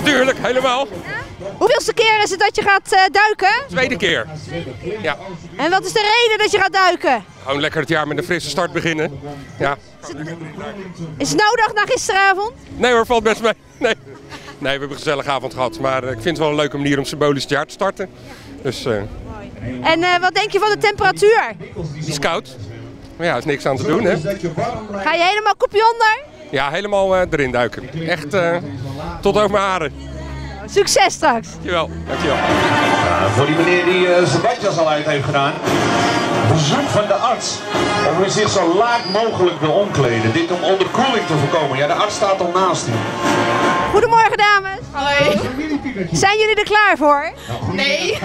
Natuurlijk, helemaal. Hoeveelste keer is het dat je gaat eh, duiken? Tweede keer. Ja, En wat is de reden dat je gaat duiken? gewoon lekker het jaar met een frisse start beginnen. Ja. Is het nodig na gisteravond? Nee hoor, valt best mee. Nee. nee, we hebben een gezellige avond gehad. Maar eh, ik vind het wel een leuke manier om symbolisch het jaar te starten. Dus eh En wat denk je van de temperatuur? is koud. Maar ja, er is niks aan te doen hè. Ga je helemaal kopje onder? Ja, helemaal erin duiken. Echt tot over mijn haren. Succes straks! Dankjewel. Dankjewel. Ja, voor die meneer die eh, zijn badjas al uit heeft gedaan. Verzoek van de arts om u zich zo laag mogelijk wil omkleden. Dit om onderkoeling te voorkomen. Ja, de arts staat al naast u. Goedemorgen dames! Hallo! Zijn jullie er klaar voor? Nee.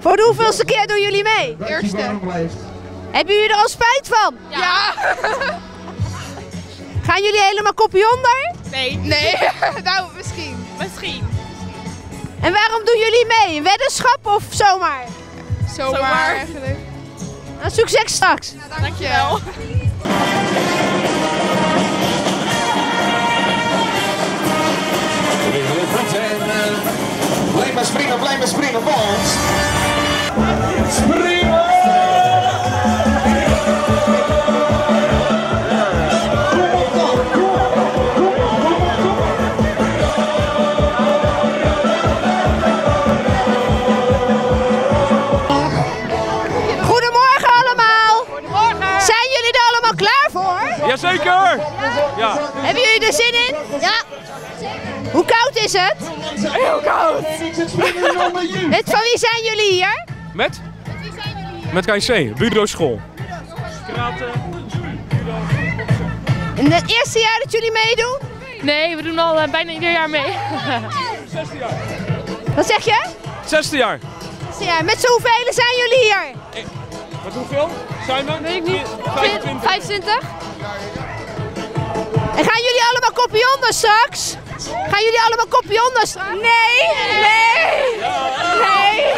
Voor de hoeveelste keer doen jullie mee? Eerste. Hebben jullie er al spijt van? Ja. Gaan jullie helemaal kopje onder? Nee. Nee. nou, misschien. Misschien. En waarom doen jullie mee? Weddenschap of zomaar? Zomaar. eigenlijk. Nou, succes straks! Dankjewel. Eh, blijf maar springen, blijf maar springen, want... Springen! Jazeker! Ja. Hebben jullie er zin in? Ja. Hoe koud is het? Heel koud. Het, van wie zijn jullie hier? Met? Met KNC, Buurtloos School. In het eerste jaar dat jullie meedoen? Nee, we doen al eh, bijna ieder jaar mee. Wat zeg je? Zesde jaar. Eerste jaar. Met z'n hoeveel zijn jullie hier? Met hoeveel? Zijn we? Weet ik niet. 25. 25? En gaan jullie allemaal kopie onder straks? Gaan jullie allemaal kopie onder straks? Nee! Nee! Nee!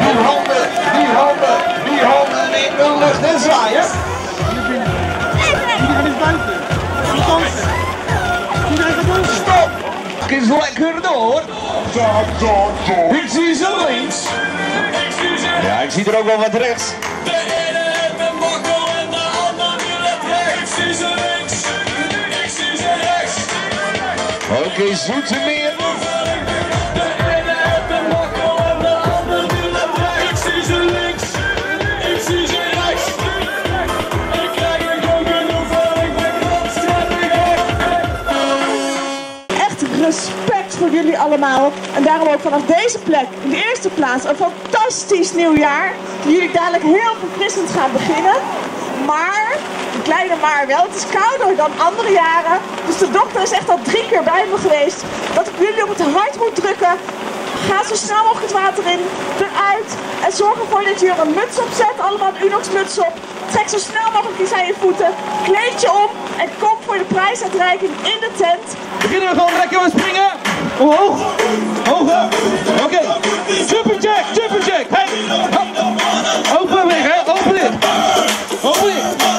Die handen, die handen, die handen in de lucht en zwaaien. Stop! Is lekker door. Ik zie ze links. Ja, ik zie er ook wel wat rechts. De ene heeft een mokkel en de ander wil het recht. Ik zie ze links, ik zie ze rechts. Oké, Zoetermeer. De allemaal. En daarom ook vanaf deze plek, in de eerste plaats, een fantastisch nieuwjaar. Die jullie dadelijk heel verfrissend gaan beginnen. Maar, een kleine maar wel, het is kouder dan andere jaren. Dus de dokter is echt al drie keer bij me geweest. Wat ik jullie op het hart moet drukken. Ga zo snel mogelijk het water in, eruit. En zorg ervoor dat je er een muts op zet. Allemaal een Unox muts op. Trek zo snel mogelijk iets aan je voeten. Kleed je om en kom voor de prijsuitreiking in de tent. Beginnen we gewoon lekker met springen. Omhoog. Hoger. Oké. Jumper jack, jumper jack. Hey. Open weer, hè. Open dit. Open dit.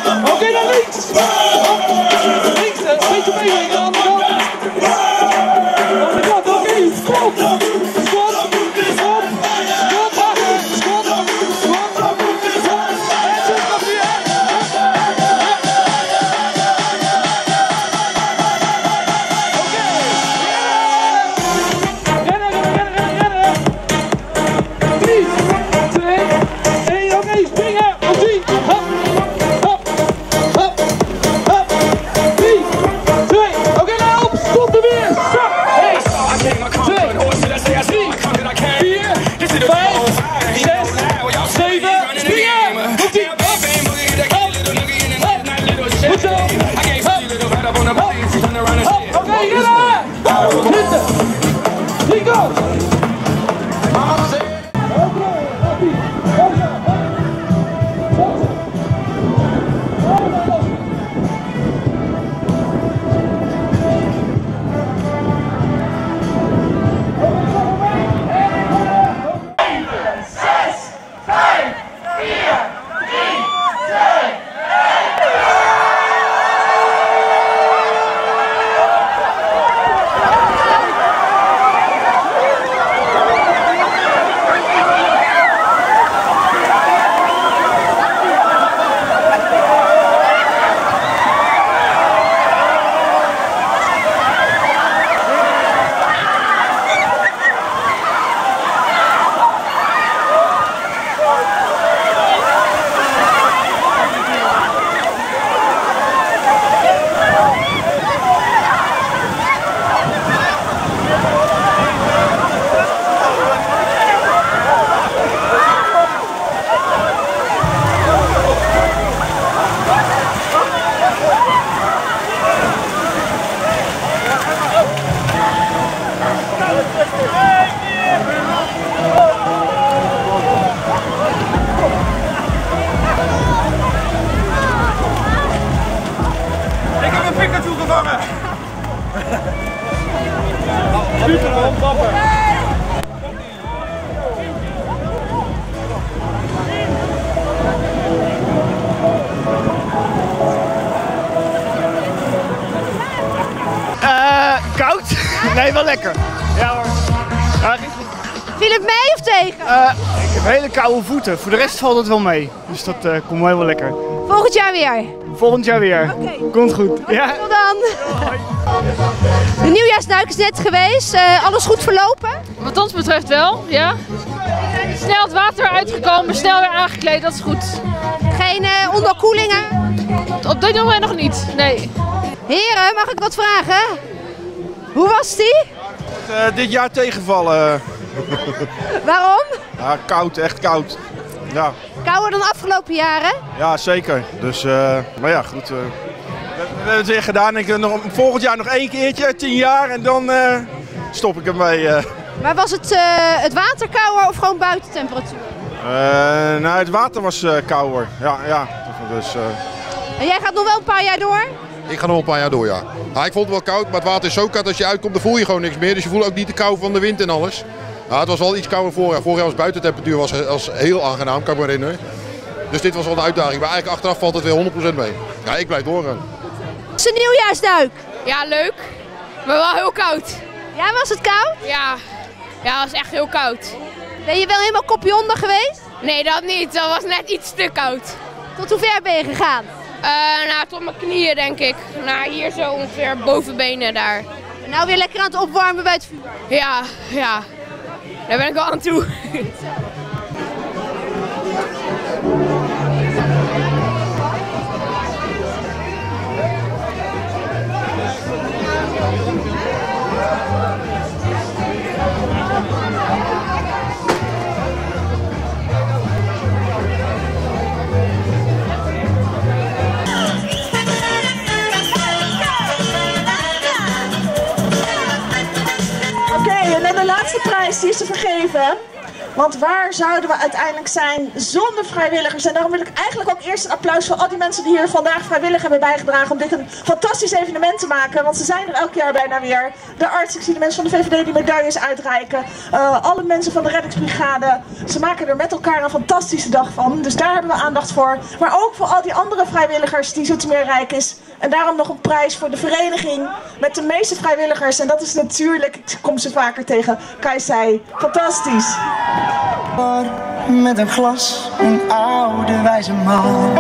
Nee, wel lekker. Ja hoor. Ja. Viel het mee of tegen? Eh, ik heb hele koude voeten. Voor de rest valt het wel mee. Dus dat eh, komt wel heel lekker. Volgend jaar weer. Volgend jaar weer. Komt goed. Ja. Tot dan. De nieuwjaarsduik is net geweest. Eh, alles goed verlopen? Wat ons betreft wel, ja. Snel het water uitgekomen, snel weer aangekleed, dat is goed. Geen onderkoelingen? Op dit moment nog niet, nee. Heren, mag ik wat vragen? Hoe was die? Eh, dit jaar tegenvallen. Waarom? Ja, koud, echt koud. Ja, Kouder dan afgelopen jaren? ja zeker. Dus, eh, maar ja, goed. eh, we, hebben het weer gedaan. Ik, nog, volgend jaar nog één keertje, tien jaar. En dan stop ik ermee. Maar was het, het water kouder of gewoon buitentemperatuur? Nou, het water was kouder. Ja, ja. Dus, En jij gaat nog wel een paar jaar door? Ik ga nog een paar jaar door, ja. ja. Ik vond het wel koud, maar het water is zo koud als je uitkomt, dan voel je gewoon niks meer. Dus je voelt ook niet de kou van de wind en alles. Ja, het was wel iets kouder vorig jaar. Vorig jaar was buitentemperatuur was, was heel aangenaam, kan ik me herinneren. Dus dit was wel een uitdaging. Maar eigenlijk achteraf valt het weer 100% mee. Ja, ik blijf doorgaan. Het is een nieuwjaarsduik. Ja, leuk. Maar wel heel koud. Ja, was het koud? Ja, ja, het was echt heel koud. Ben je wel helemaal kopje onder geweest? Nee, dat niet. Dat was net iets te koud. Tot hoe ver ben je gegaan? Eh, nou, tot mijn knieën denk ik. Nou, hier zo ongeveer bovenbenen daar. Nou weer lekker aan het opwarmen bij het vuur. Ja, ja. Daar ben ik wel aan toe. Is te vergeven. Want waar zouden we uiteindelijk zijn zonder vrijwilligers? En daarom wil ik eigenlijk ook eerst een applaus voor al die mensen die hier vandaag vrijwillig hebben bijgedragen om dit een fantastisch evenement te maken. Want ze zijn er elk jaar bijna weer. De arts, ik zie de mensen van de VVD die medailles uitreiken. Eh, alle mensen van de reddingsbrigade. Ze maken er met elkaar een fantastische dag van. Dus daar hebben we aandacht voor. Maar ook voor al die andere vrijwilligers die Zoetermeer Rijk is. En daarom nog een prijs voor de vereniging met de meeste vrijwilligers. En dat is natuurlijk, ik kom ze vaker tegen, Kaisei. Fantastisch. Met een glas, een oude wijze man.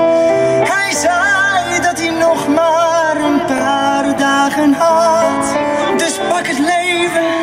Hij zei dat hij nog maar een paar dagen had. Dus pak het leven